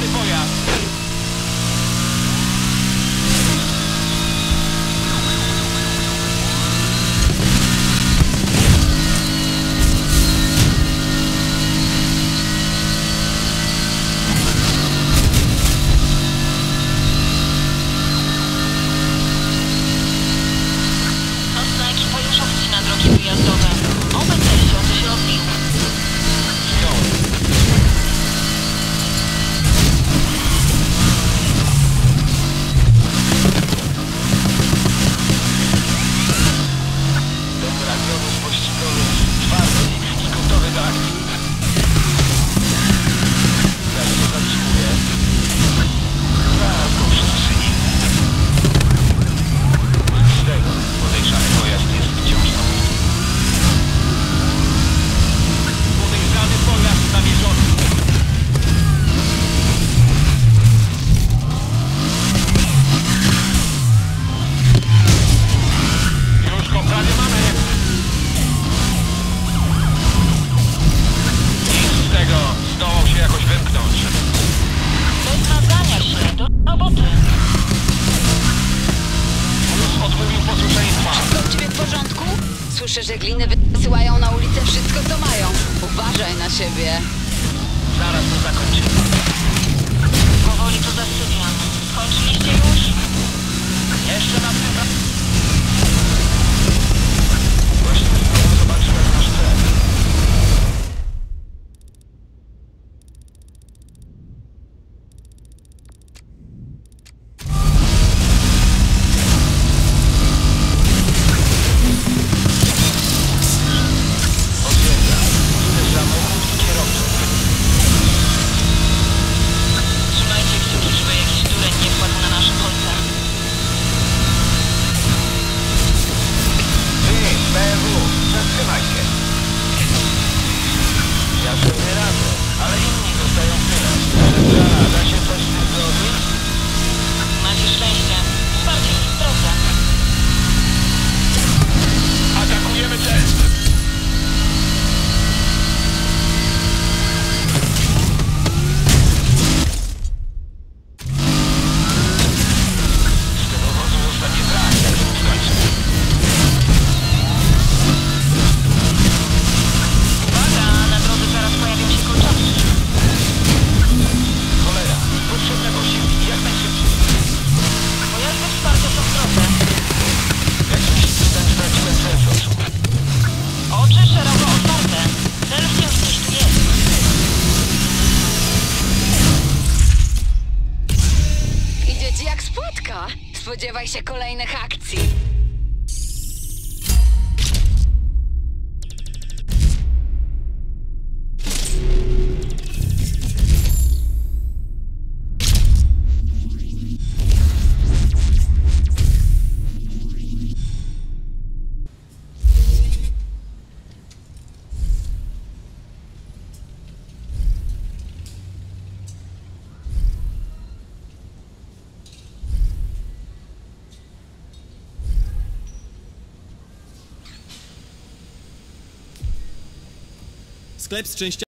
dany pojazd. Słyszę, że gliny wysyłają na ulicę wszystko, co mają. Uważaj na siebie. Zaraz to zakończymy. Powoli to zasypiam. Kończyliście już? spodziewaj się kolejnych akcji. sklep z częściami.